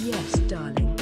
Yes, darling.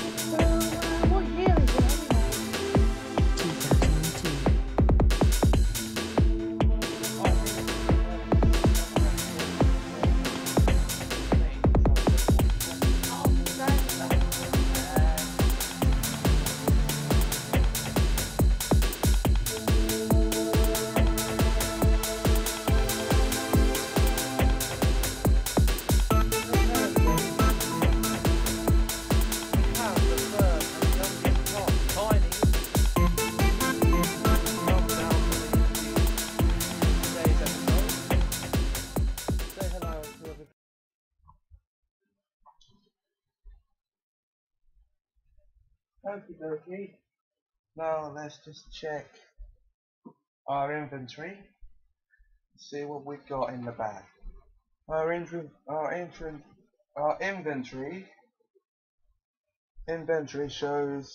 Okie dokie. Now let's just check our inventory. See what we've got in the bag. Our inventory, our inventory, our inventory, inventory shows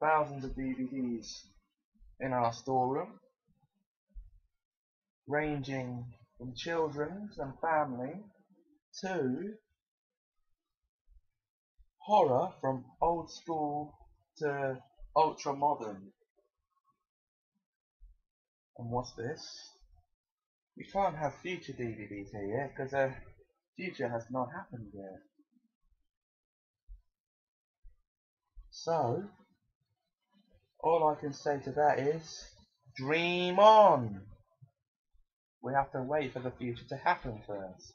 thousands of DVDs in our storeroom, ranging from children's and family to horror from old school to ultra modern. And what's this? We can't have future DVDs here because the future has not happened yet. So, all I can say to that is, dream on! We have to wait for the future to happen first.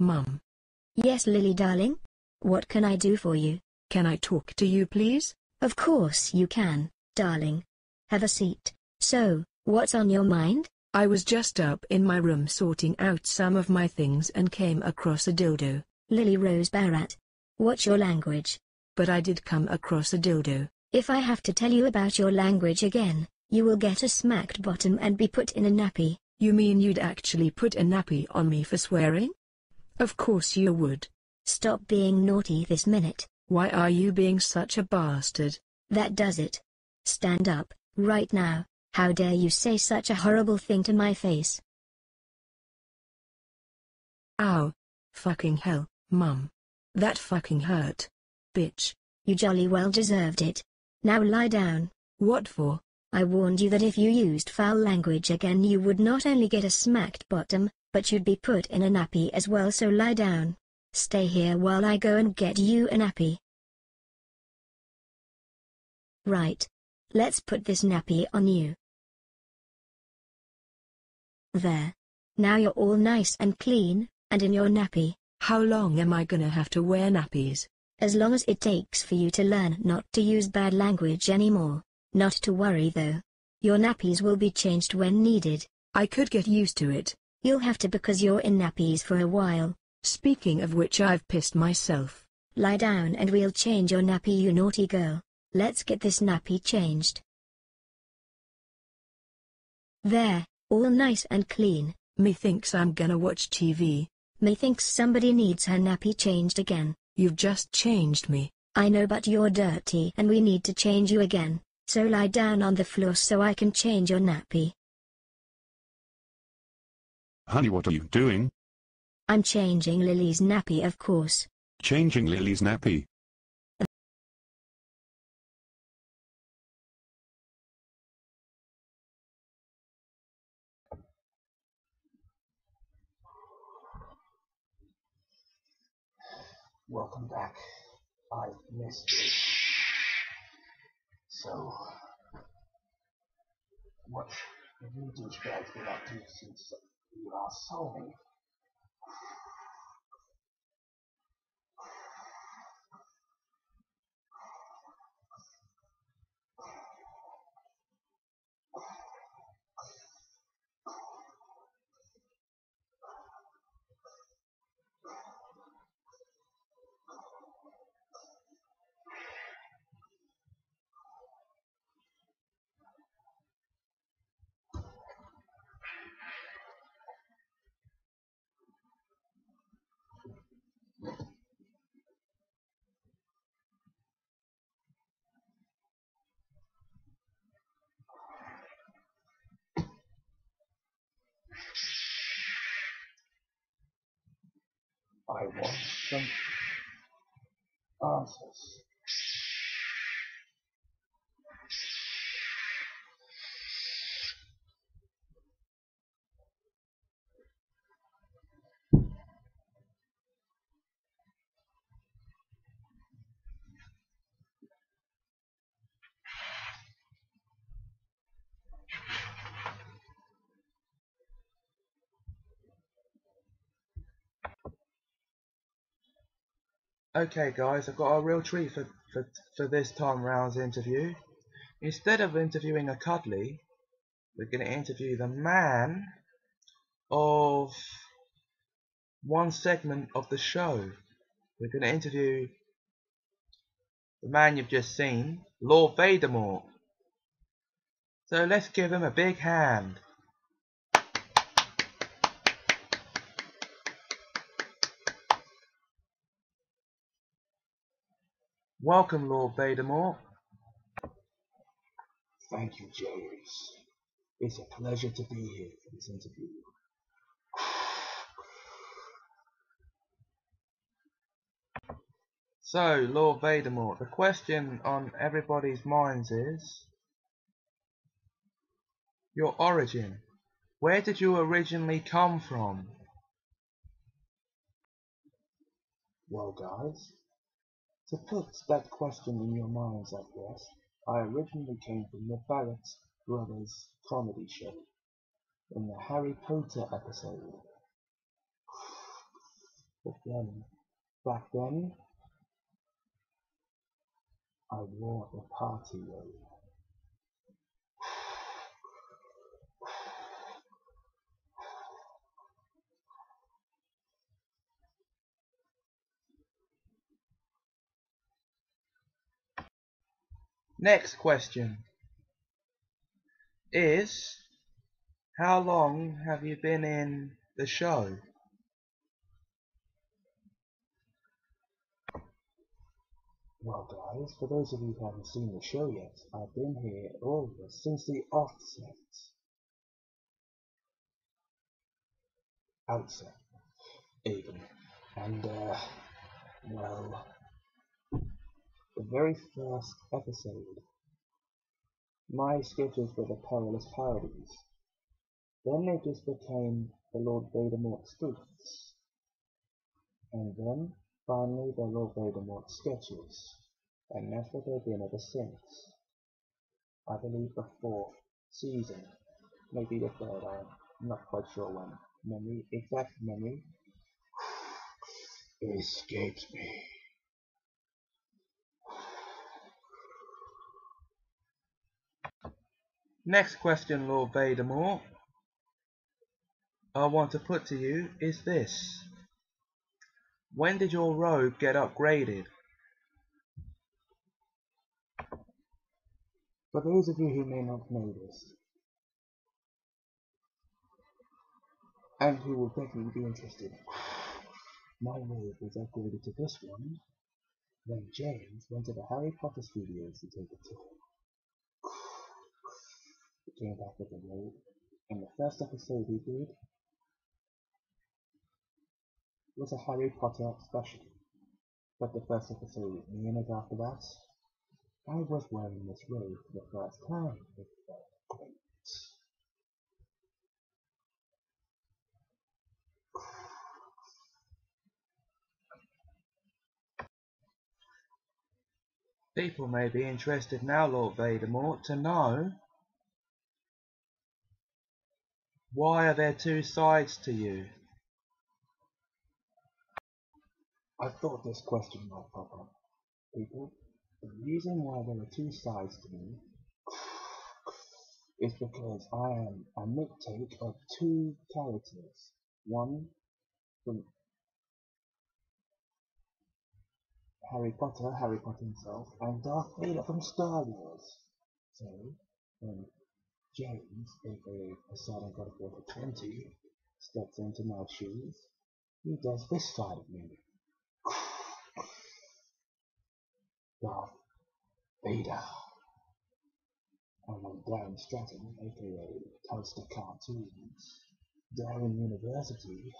Mum, Yes, Lily darling? What can I do for you? can I talk to you please? Of course you can, darling. Have a seat. So, what's on your mind? I was just up in my room sorting out some of my things and came across a dildo, Lily Rose Barrett. What's your language? but I did come across a dildo. If I have to tell you about your language again, you will get a smacked bottom and be put in a nappy. You mean you'd actually put a nappy on me for swearing? Of course you would. Stop being naughty this minute. Why are you being such a bastard? That does it. Stand up, right now. How dare you say such a horrible thing to my face? Ow. Fucking hell, mum. That fucking hurt. Bitch. You jolly well deserved it. Now lie down. What for? I warned you that if you used foul language again you would not only get a smacked bottom, but you'd be put in a nappy as well so lie down. Stay here while I go and get you a nappy. Right. Let's put this nappy on you. There. Now you're all nice and clean, and in your nappy. How long am I gonna have to wear nappies? As long as it takes for you to learn not to use bad language anymore. Not to worry though. Your nappies will be changed when needed. I could get used to it. You'll have to because you're in nappies for a while. Speaking of which I've pissed myself. Lie down and we'll change your nappy you naughty girl. Let's get this nappy changed. There, all nice and clean. Methinks I'm gonna watch TV. Methinks somebody needs her nappy changed again. You've just changed me. I know but you're dirty and we need to change you again, so lie down on the floor so I can change your nappy. Honey, what are you doing? I'm changing Lily's nappy of course. Changing Lily's nappy. Welcome back. I've missed you. So, what have you douchebags been up to since you are saw me? I want some Okay guys, I've got a real treat for, for, for this time round's interview. Instead of interviewing a cuddly, we're going to interview the man of one segment of the show. We're going to interview the man you've just seen, Lord Vadermort. So let's give him a big hand. Welcome, Lord Vadermort. Thank you, James. It's a pleasure to be here for this interview. So, Lord Vadermort, the question on everybody's minds is your origin. Where did you originally come from? Well, guys, to put that question in your minds at rest, I originally came from the Barrett Brothers comedy show in the Harry Potter episode. But then, back then, I wore a party robe. Next question is how long have you been in the show? Well guys, for those of you who haven't seen the show yet, I've been here all this since the offset. Outset, even. And, uh, well, the very first episode, my sketches were the perilous parodies. Then they just became the Lord Voldemort spoofs. And then, finally, the Lord Voldemort sketches. And that's what they've been ever since. I believe the fourth season. Maybe the third, I'm not quite sure when. Memory, exact memory, escapes me. Next question, Lord Vadermort, I want to put to you is this. When did your robe get upgraded? For those of you who may not know this, and who will definitely be interested, my robe was upgraded to this one when James went to the Harry Potter studios to take a tour. Came back with the robe, and the first episode he did was a Harry Potter special. But the first episode with me in it after that, I was wearing this robe for the first time. It felt great. People may be interested now, Lord Voldemort, to know why are there two sides to you? I thought this question might pop up. People, the reason why there are two sides to me is because I am a mixtape of two characters. One from Harry Potter, Harry Potter himself, and Darth Vader from Star Wars. So, when James, aka Poseidon God of Water 20, steps into my shoes, he does this side of me. Darth Vader. And when Darren Stratton, aka Toaster Cartoons, Darren University,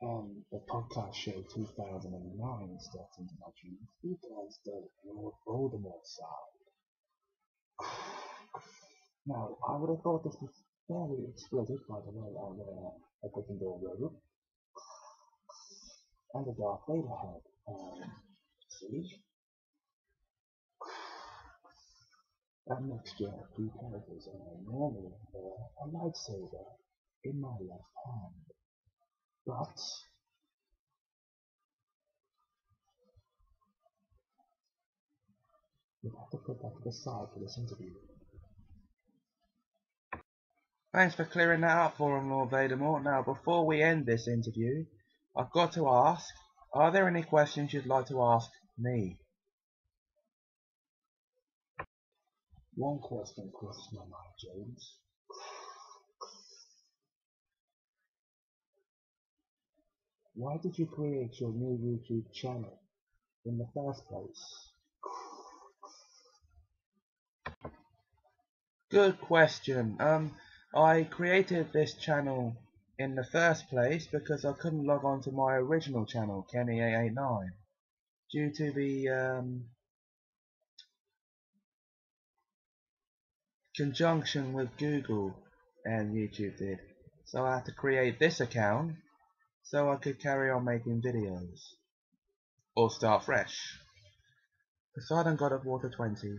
and the podcast show 2009 steps into my dreams, he does the Lord Voldemort side. Now, I would have thought this was fairly explicit by the way I'm wear a Gryffindor robe and a Darth Vader head. Um, see? A mixture of two characters and I normally wear a lightsaber in my left hand. But you have to put that to the side for this interview. Thanks for clearing that up for him, Lord Voldemort. Now, before we end this interview, I've got to ask, are there any questions you'd like to ask me? One question crosses my mind, James. Why did you create your new YouTube channel in the first place? Good question. Um, I created this channel in the first place because I couldn't log on to my original channel, Kenny889, due to the um, conjunction with Google and YouTube did. So I had to create this account so I could carry on making videos. Or start fresh. Poseidon God of Water 20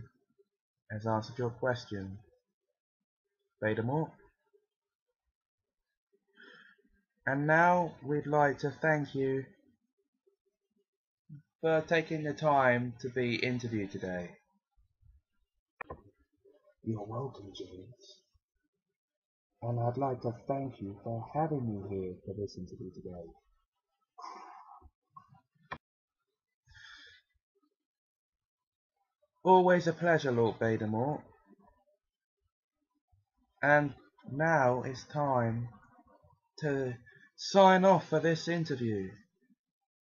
has answered your question. Voldemort. And now we'd like to thank you for taking the time to be interviewed today. You're welcome, James. And I'd like to thank you for having me here for this interview today. Always a pleasure, Lord Voldemort. And now it's time to sign off for this interview.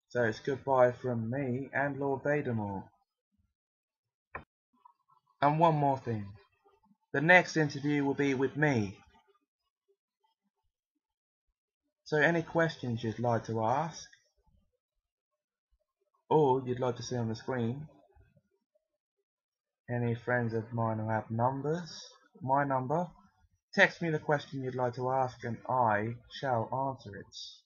So it's goodbye from me and Lord Voldemort. And one more thing. The next interview will be with me. So any questions you'd like to ask, or you'd like to see on the screen, any friends of mine who have numbers, my number, text me the question you'd like to ask and I shall answer it.